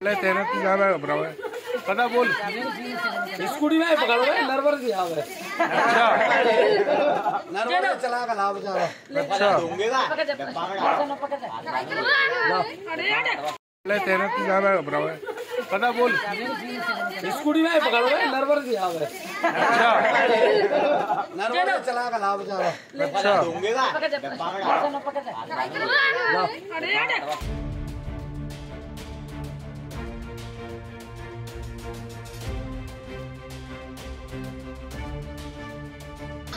ले तेरा तो ज़्यादा घबराओ है। पता बोल। स्कूटी में पकड़ रहे नर्वर हुआ है अच्छा। नर्वर चला गया ला बेचारा। अच्छा। ले। तेरा तो ज़्यादा घबराओ है। पता बोल। स्कूटी में पकड़ है अच्छा। नर्वर चला अच्छा।